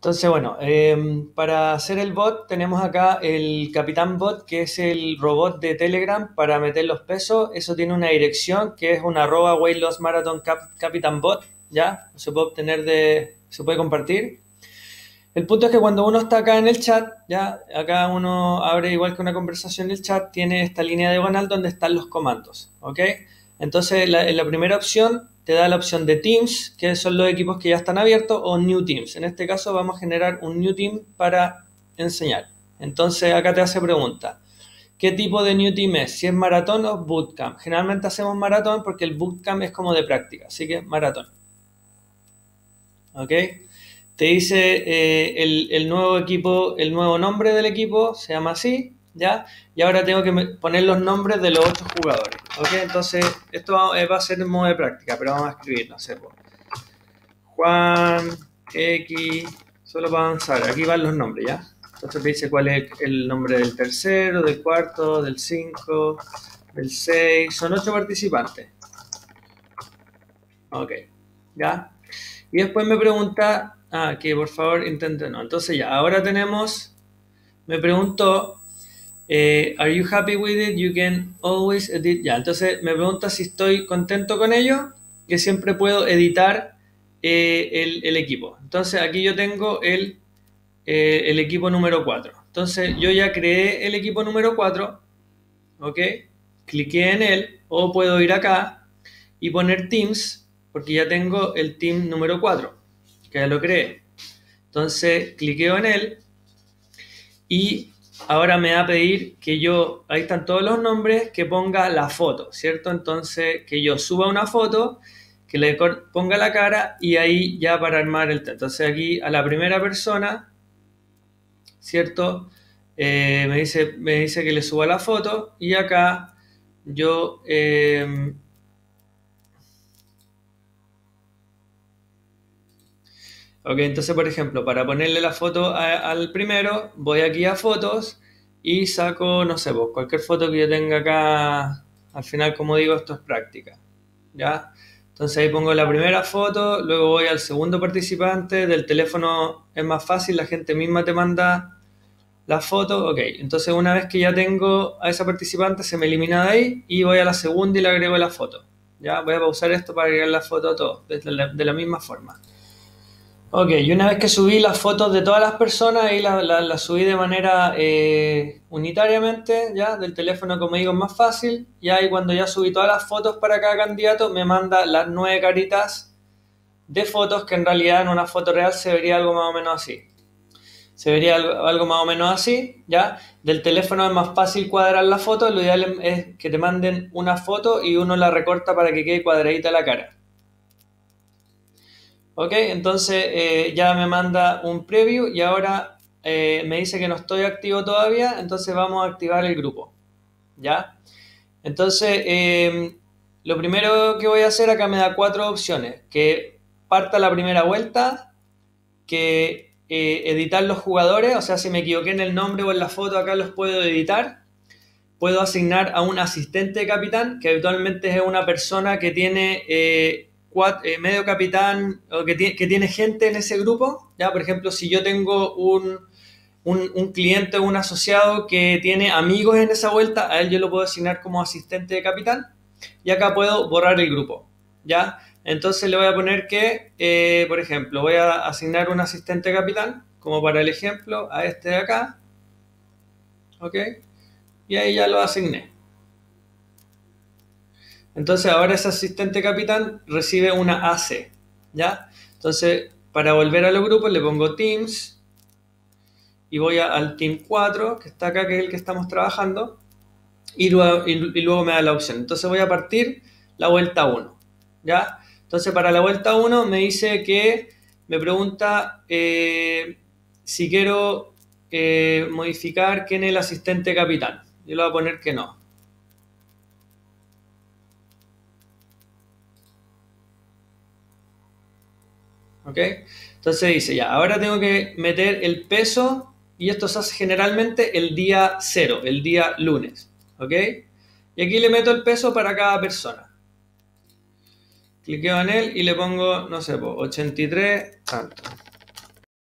Entonces, bueno, em, para hacer el bot tenemos acá el Capitán Bot, que es el robot de Telegram para meter los pesos. Eso tiene una dirección que es una arroba weight loss marathon Capitán Bot, ¿ya? Se puede obtener de, se puede compartir. El punto es que cuando uno está acá en el chat, ya, acá uno abre igual que una conversación en el chat, tiene esta línea diagonal donde están los comandos, ¿ok? Entonces, en la primera opción te da la opción de Teams, que son los equipos que ya están abiertos, o New Teams. En este caso vamos a generar un New Team para enseñar. Entonces acá te hace pregunta. ¿Qué tipo de New Team es? Si es maratón o bootcamp. Generalmente hacemos maratón porque el bootcamp es como de práctica, así que maratón. ¿Ok? Te dice eh, el, el nuevo equipo, el nuevo nombre del equipo, se llama así. ¿Ya? Y ahora tengo que poner los nombres de los otros jugadores, ¿ok? Entonces, esto va, a ser en modo de práctica, pero vamos a escribirlo, sé, Juan, X, solo para avanzar, aquí van los nombres, ¿ya? Entonces me dice cuál es el nombre del tercero, del cuarto, del cinco, del seis, son ocho participantes. Ok, ¿ya? Y después me pregunta, ah, que por favor intente no. Entonces ya, ahora tenemos, me preguntó eh, ¿Are you happy with it? You can always edit. Ya, entonces me pregunta si estoy contento con ello, que siempre puedo editar eh, el, equipo. Entonces aquí yo tengo el, eh, el equipo número 4. Entonces yo ya creé el equipo número 4, ¿ok? Cliqué en él o puedo ir acá y poner Teams, porque ya tengo el team número 4, que ya lo creé. Entonces cliqueo en él y ahora me va a pedir que yo, ahí están todos los nombres, que ponga la foto, ¿cierto? Entonces, que yo suba una foto, que le ponga la cara y ahí ya para armar el Entonces aquí a la primera persona, ¿cierto? Eh, me, dice, me dice que le suba la foto y acá yo... Eh, Ok, entonces por ejemplo, para ponerle la foto al primero, voy aquí a fotos y saco, no sé, pues, cualquier foto que yo tenga acá. Al final, como digo, esto es práctica. ¿Ya? Entonces ahí pongo la primera foto, luego voy al segundo participante, del teléfono es más fácil, la gente misma te manda la foto, ok, entonces una vez que ya tengo a esa participante se me elimina de ahí y voy a la segunda y le agrego la foto, ya voy a pausar esto para agregar la foto a todos, de la misma forma. Ok, y una vez que subí las fotos de todas las personas, ahí las la, subí de manera eh, unitariamente, ya, del teléfono, como digo, es más fácil. Y ahí cuando ya subí todas las fotos para cada candidato, me manda las nueve caritas de fotos que en realidad en una foto real se vería algo más o menos así. Se vería algo, algo más o menos así, ya. Del teléfono es más fácil cuadrar la foto, lo ideal es que te manden una foto y uno la recorta para que quede cuadradita la cara. Ok, entonces eh, ya me manda un preview y ahora eh, me dice que no estoy activo todavía, entonces vamos a activar el grupo. ¿Ya? Entonces, em, lo primero que voy a hacer acá me da cuatro opciones. Que parta la primera vuelta, que eh, editar los jugadores, o sea, si me equivoqué en el nombre o en la foto, acá los puedo editar. Puedo asignar a un asistente capitán, que habitualmente es una persona que tiene eh, medio capitán que, tiene, que tiene gente en ese grupo. ¿ya? Por ejemplo, si yo tengo un, un, cliente o un asociado que tiene amigos en esa vuelta, a él yo lo puedo asignar como asistente de capitán y acá puedo borrar el grupo. ¿ya? Entonces le voy a poner que, eh, por ejemplo, voy a asignar un asistente de capitán, como para el ejemplo, a este de acá. ¿Ok? Y ahí ya lo asigné. Entonces ahora ese asistente capitán recibe una AC, ¿ya? Entonces, para volver a los grupos le pongo Teams y voy al Team 4, que está acá, que es el que estamos trabajando, y luego, me da la opción. Entonces voy a partir la vuelta 1, ¿ya? Entonces para la vuelta 1 me dice que, me pregunta eh, si quiero eh, modificar quién es el asistente capitán. Yo le voy a poner que no. ¿Ok? Entonces dice, ya, ahora tengo que meter el peso y esto se hace generalmente el día cero, el día lunes, ¿ok? Y aquí le meto el peso para cada persona. Cliqueo en él y le pongo, no sé, 83, tanto.